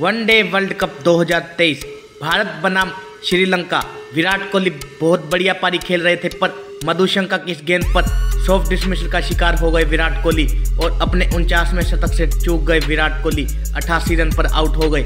One day world cup 2023 Bharat बनाम श्रीलंका। विराट कोहली बहुत बढ़िया पारी खेल रहे थे, पर मधुशंका की इस गेंद पर सॉफ्ट डिसमिसल का शिकार हो गए विराट कोहली और अपने उनचासवें शतक से चूक गए विराट कोहली। अठासी रन पर आउट हो गए।